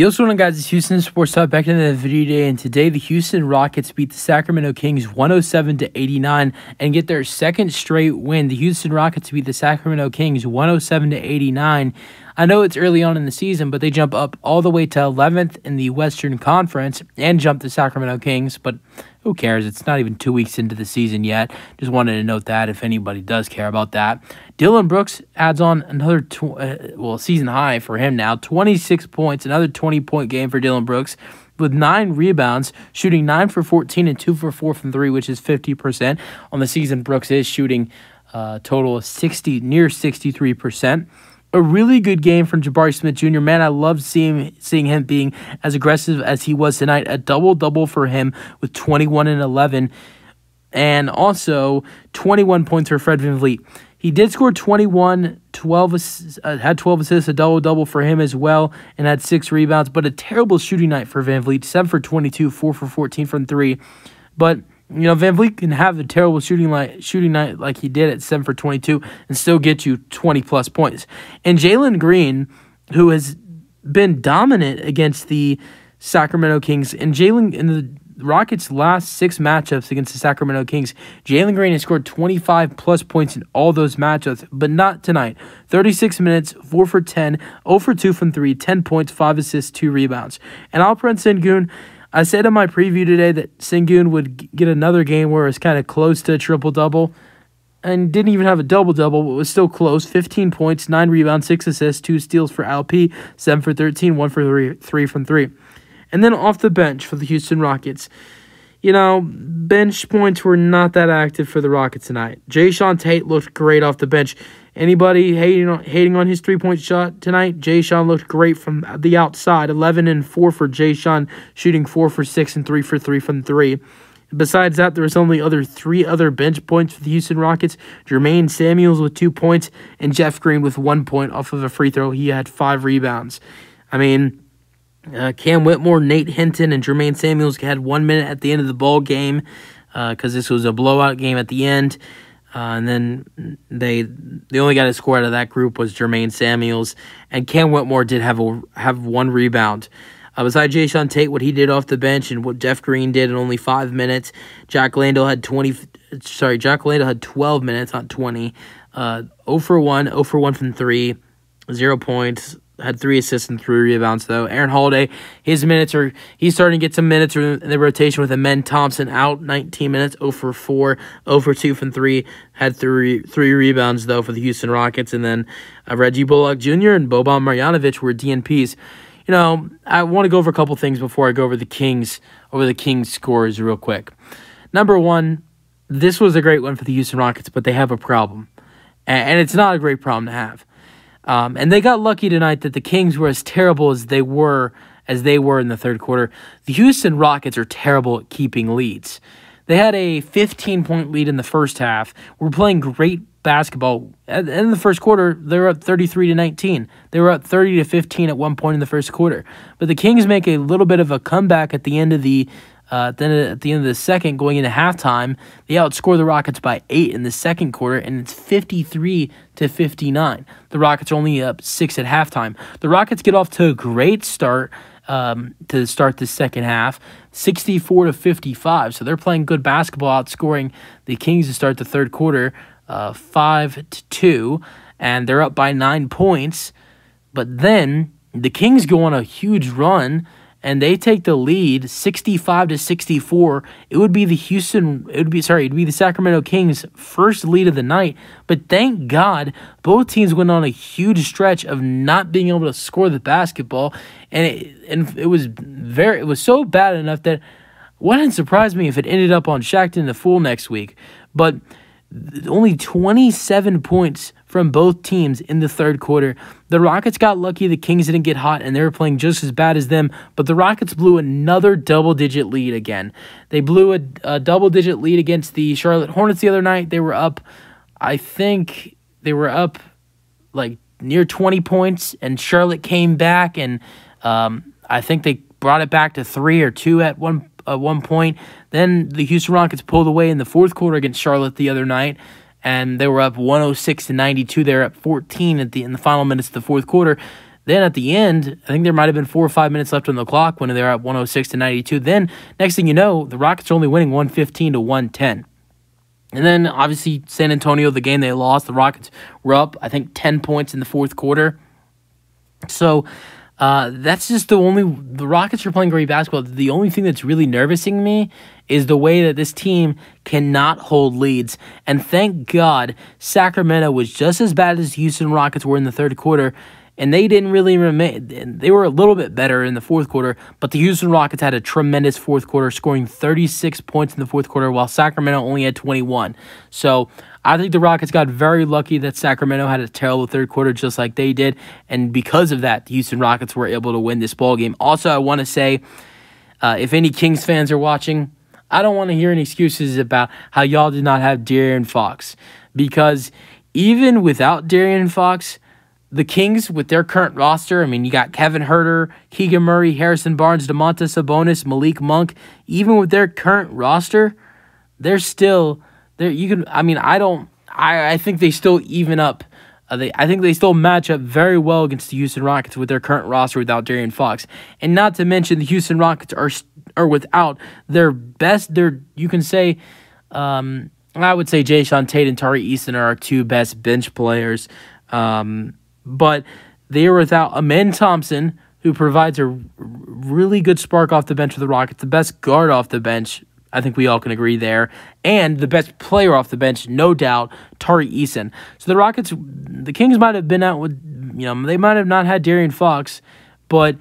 Yo, what's going on, guys? It's Houston Sports Talk back in the video today, and today the Houston Rockets beat the Sacramento Kings 107 to 89 and get their second straight win. The Houston Rockets beat the Sacramento Kings 107 to 89. I know it's early on in the season, but they jump up all the way to 11th in the Western Conference and jump the Sacramento Kings, but who cares? It's not even two weeks into the season yet. Just wanted to note that if anybody does care about that. Dillon Brooks adds on another, uh, well, season high for him now 26 points, another 20 point game for Dillon Brooks with nine rebounds, shooting nine for 14 and two for four from three, which is 50%. On the season, Brooks is shooting a uh, total of 60, near 63% a really good game from Jabari Smith Jr. Man, I loved seeing seeing him being as aggressive as he was tonight. A double double for him with 21 and 11, and also 21 points for Fred VanVleet. He did score 21, 12 uh, had 12 assists, a double double for him as well, and had six rebounds. But a terrible shooting night for VanVleet. Seven for 22, four for 14 from three. But you know, VanVleet can have a terrible shooting like shooting night like he did at seven for twenty two and still get you twenty plus points. And Jalen Green, who has been dominant against the Sacramento Kings, and Jalen in the Rockets' last six matchups against the Sacramento Kings, Jalen Green has scored 25 plus points in all those matchups, but not tonight. 36 minutes, 4 for 10, 0 for 2 from 3, 10 points, 5 assists, 2 rebounds. And Alperen Sengun I said in my preview today that Sengun would get another game where it's kind of close to a triple double and didn't even have a double double, but was still close. 15 points, 9 rebounds, 6 assists, 2 steals for LP, 7 for 13, 1 for 3, 3 from 3. And then off the bench for the Houston Rockets. You know, bench points were not that active for the Rockets tonight. Jae'Sean Tate looked great off the bench. Anybody hating on, hating on his three point shot tonight? Jae'Sean looked great from the outside. 11 and 4 for Jae'Sean, shooting 4 for 6 and 3 for 3 from 3. Besides that, there was only other three other bench points for the Houston Rockets. Jermaine Samuels with two points and Jeff Green with one point off of a free throw. He had five rebounds. I mean, uh, Cam Whitmore, Nate Hinton, and Jermaine Samuels had one minute at the end of the ball game because uh, this was a blowout game at the end. Uh, and then they the only guy to score out of that group was Jermaine Samuels, and Cam Whitmore did have a have one rebound. Uh, besides Jae'Sean Tate, what he did off the bench and what Jeff Green did in only five minutes, Jock Landale had twenty. Sorry, Jock Landale had twelve minutes, not twenty. Uh, 0 for 1, 0 for 1 from 3, 0 points, had three assists and three rebounds though. Aaron Holiday, his minutes are he's starting to get some minutes in the rotation with Amen Thompson out 19 minutes, 0 for 4, 0 for 2 from 3, had three three rebounds though for the Houston Rockets, and then uh, Reggie Bullock Jr. and Boban Marjanovic were DNPs. You know, I want to go over a couple things before I go over the Kings over the Kings scores real quick. Number one, this was a great one for the Houston Rockets, but they have a problem, and it's not a great problem to have. Um, and they got lucky tonight that the Kings were as terrible as they were as they were in the third quarter. The Houston Rockets are terrible at keeping leads. They had a 15 point lead in the first half. We're playing great basketball. At the the first quarter, they were up 33 to 19. They were up 30 to 15 at one point in the first quarter. But the Kings make a little bit of a comeback at the end of the uh, then at the end of the second, going into halftime, they outscore the Rockets by eight in the second quarter, and it's 53 to 59. The Rockets are only up six at halftime. The Rockets get off to a great start um, to start the second half, 64 to 55. So they're playing good basketball, outscoring the Kings to start the third quarter, uh, five to two, and they're up by nine points. But then the Kings go on a huge run and they take the lead 65 to 64 it would be the houston it would be sorry it'd be the sacramento kings first lead of the night. But thank god both teams went on a huge stretch of not being able to score the basketball. And it, and it was very it was so bad enough that wouldn't surprise me if it ended up on Shaqtin' the Fool next week? But only 27 points from both teams in the third quarter. The Rockets got lucky the Kings didn't get hot and they were playing just as bad as them, but the Rockets blew another double digit lead again. They blew a, a double digit lead against the Charlotte Hornets the other night. They were up, I think they were up like near 20 points, and Charlotte came back and um, I think they brought it back to three or two at one at one point. Then the Houston Rockets pulled away in the fourth quarter against Charlotte the other night, and they were up 106 to 92. They're up 14 at the in the final minutes of the fourth quarter. Then at the end, I think there might have been four or five minutes left on the clock when they were at 106 to 92. Then next thing you know, the Rockets are only winning 115 to 110. And then obviously San Antonio, the game they lost, the Rockets were up, I think, 10 points in the fourth quarter. So uh, that's just the only the Rockets are playing great basketball. The only thing that's really nervousing me is the way that this team cannot hold leads. And thank God Sacramento was just as bad as Houston Rockets were in the third quarter. And they didn't really remain. They were a little bit better in the fourth quarter, but the Houston Rockets had a tremendous fourth quarter, scoring 36 points in the fourth quarter, while Sacramento only had 21. So I think the Rockets got very lucky that Sacramento had a terrible third quarter just like they did, and because of that, the Houston Rockets were able to win this ball game. Also, I want to say, uh, if any Kings fans are watching, I don't want to hear any excuses about how y'all did not have De'Aaron Fox, because even without De'Aaron Fox, the Kings with their current roster, I mean, you got Kevin Huerter, Keegan Murray, Harrison Barnes, Domantas Sabonis, Malik Monk. Even with their current roster, they're still there you can I mean I don't I, I think they still even up uh, they, I think they still match up very well against the Houston Rockets with their current roster without De'Aaron Fox, and not to mention the Houston Rockets are are without their best. Their you can say, um, I would say Jae'Sean Tate and Tari Eason are our two best bench players, um, but they are without Amen Thompson, who provides a really good spark off the bench for the Rockets, the best guard off the bench I think we all can agree there. And the best player off the bench, no doubt, Tari Eason. So the Rockets, the Kings might have been out with, you know, they might have not had De'Aaron Fox, but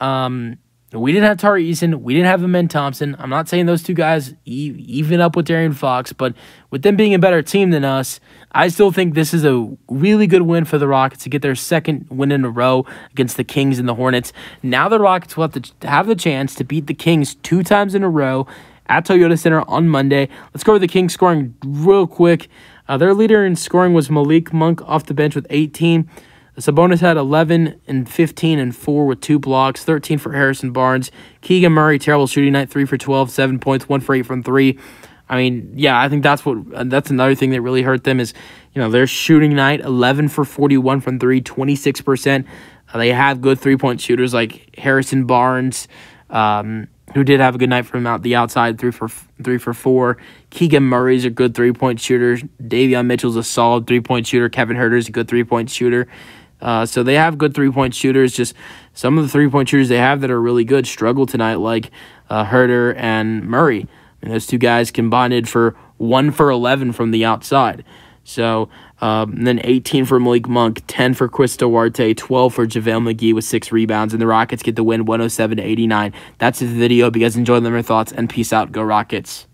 um, we didn't have Tari Eason. We didn't have Amen Thompson. I'm not saying those two guys even up with De'Aaron Fox, but with them being a better team than us, I still think this is a really good win for the Rockets to get their second win in a row against the Kings and the Hornets. Now the Rockets will have to have the chance to beat the Kings two times in a row at Toyota Center on Monday. Let's go over the Kings scoring real quick. Uh, their leader in scoring was Malik Monk off the bench with 18. Sabonis had 11 and 15 and 4 with two blocks, 13 for Harrison Barnes. Keegan Murray, terrible shooting night, 3 for 12, 7 points, 1 for 8 from 3. I mean, yeah, I think that's what that's another thing that really hurt them is, you know, their shooting night, 11 for 41 from 3, 26%. Uh, they have good three-point shooters like Harrison Barnes, um, who did have a good night from out the outside, three for three for four. Keegan Murray's a good three point shooter. Davion Mitchell's a solid three point shooter. Kevin Huerter's a good three point shooter. Uh, so they have good three point shooters. Just some of the three point shooters they have that are really good struggle tonight, like uh, Huerter and Murray. And those two guys combined for one for eleven from the outside. So um, then 18 for Malik Monk, 10 for Chris Duarte, 12 for JaVale McGee with six rebounds, and the Rockets get the win 107 to 89. That's the video. If you guys enjoyed them, your thoughts, and peace out. Go Rockets.